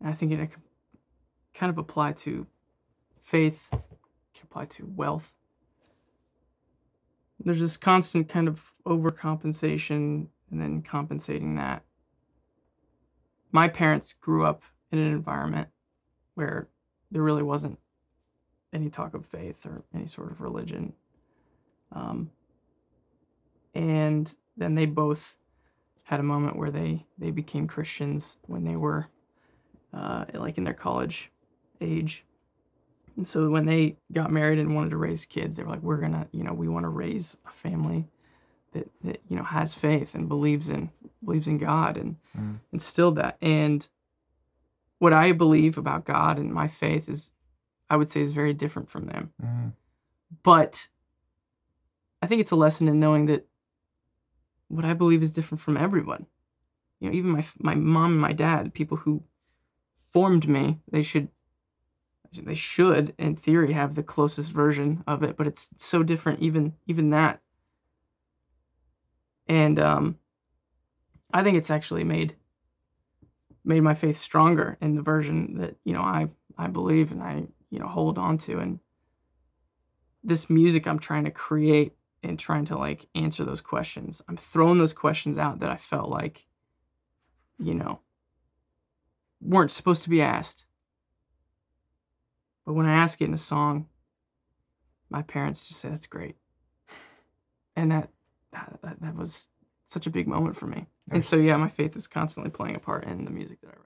And I think it can kind of apply to faith, can apply to wealth. There's this constant kind of overcompensation and then compensating that. My parents grew up in an environment where there really wasn't any talk of faith or any sort of religion. Um, and then they both had a moment where they they became Christians when they were uh, like in their college age. And so when they got married and wanted to raise kids, they were like, "We're gonna, you know, we want to raise a family that that you know has faith and believes in believes in God and Mm. instilled that." And what I believe about God and my faith is, I would say, is very different from them. Mm. But I think it's a lesson in knowing that what I believe is different from everyone. You know, even my my mom and my dad, people who formed me, they should they should in theory have the closest version of it, but it's so different even even that. And um I think it's actually made made my faith stronger in the version that, you know, I I believe and I, you know, hold on to and this music I'm trying to create and trying to like answer those questions. I'm throwing those questions out that I felt like, you know, weren't supposed to be asked. But when I ask it in a song, my parents just say that's great. And that that, that, was such a big moment for me. And so yeah, my faith is constantly playing a part in the music that I.